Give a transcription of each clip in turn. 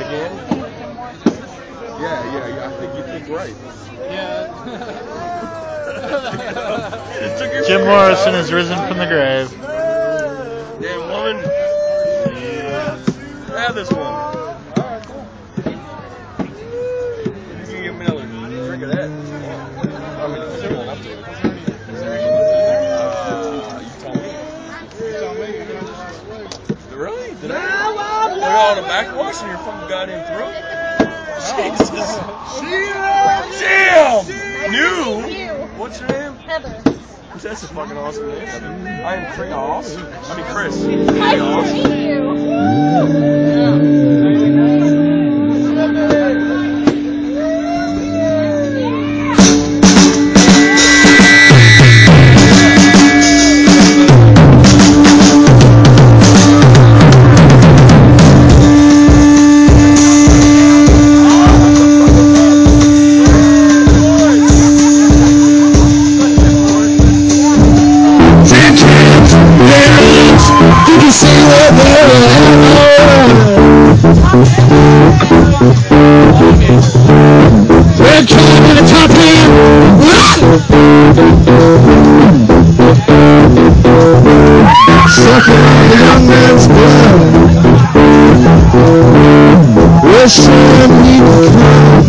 again and again. Yeah, yeah, yeah. I think you think right. Just took your Jim Morrison has risen from the grave. Damn woman. Yeah. Have this one. Alright, cool. You can give me another drink of that. I mean, if you want up to it. Uh, you told me. Really? Did I? We're all in the backwash in your fucking goddamn throat? Jesus. Damn! New? What's your name? Heather. That's a fucking awesome name. I am Krios. I mean Chris. Nice to meet you. Sucking the young man's blood. Wishing he could come.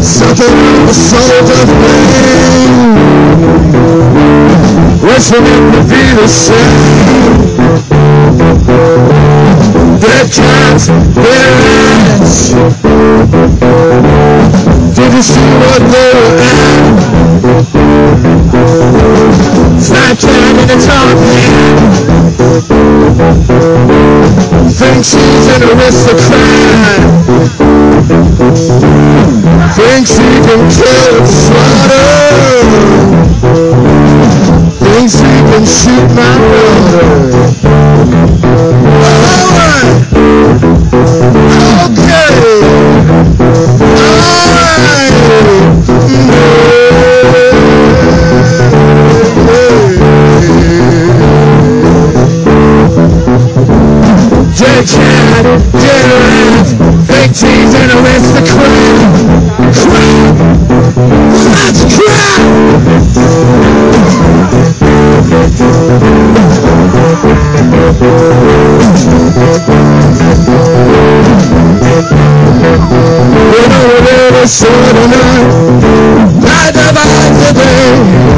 Something on the soul of pain. Wishing it would be the same. Dead times, their eyes. Did you see what they were at? Flat time in the top hand. Thinks he's an aristocrat. Thinks he can kill and slaughter. Thinks he can shoot my brother. Dead cat, rat, fake teens and aristocrat. Crap! That's crap! You know what it is, so tonight. I divide the day.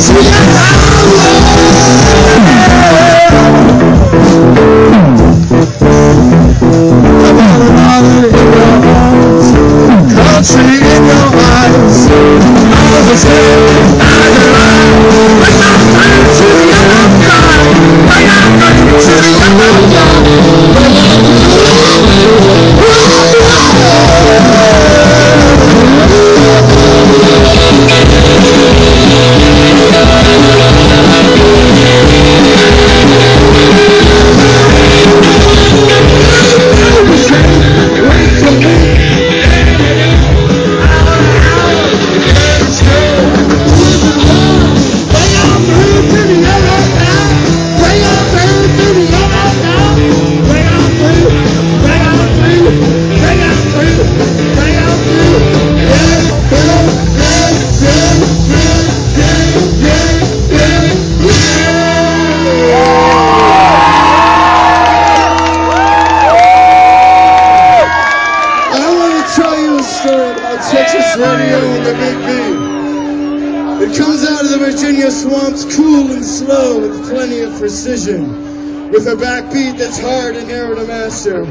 Brazil of precision, with a backbeat that's hard and narrow to master.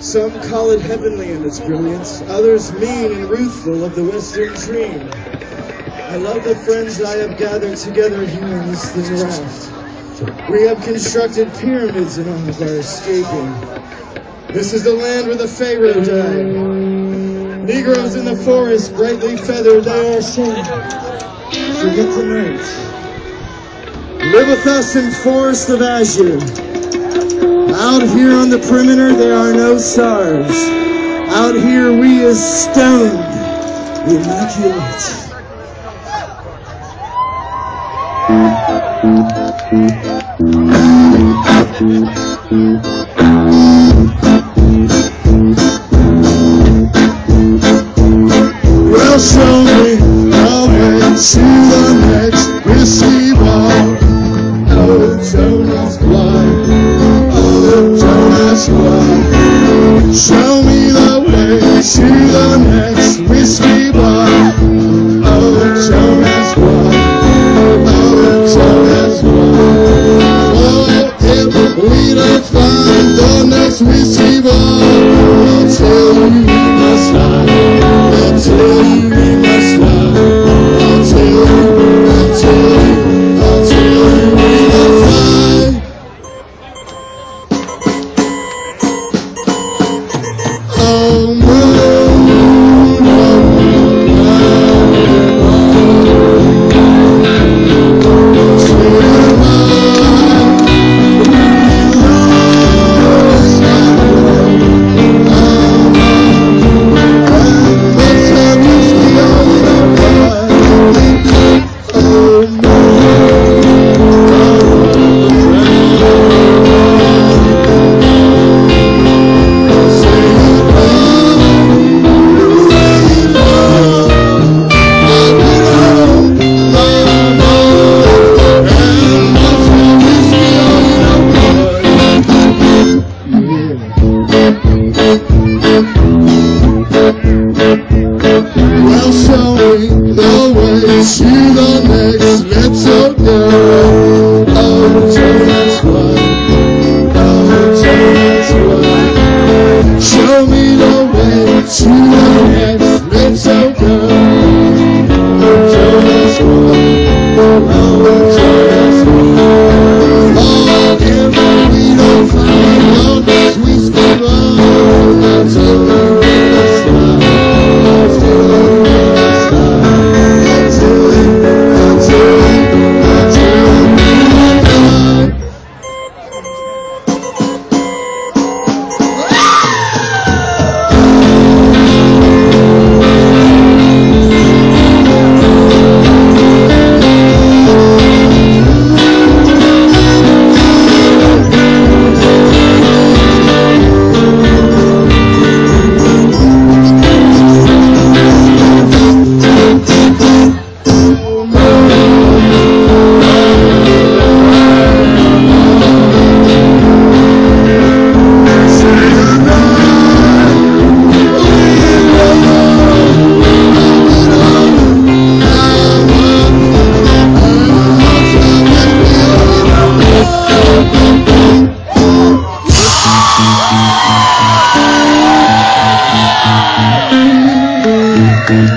Some call it heavenly in its brilliance, others mean and ruthful of the western dream. I love the friends I have gathered together here in this thin raft. We have constructed pyramids in honor of our escaping. This is the land where the Pharaoh died. Negroes in the forest, brightly feathered, they are saying, forget the night. Live with us in forest of azure. Out here on the perimeter, there are no stars. Out here, we is stoned, immaculate. Ask why. Oh, ask why. Show me the way to the next whiskey bar.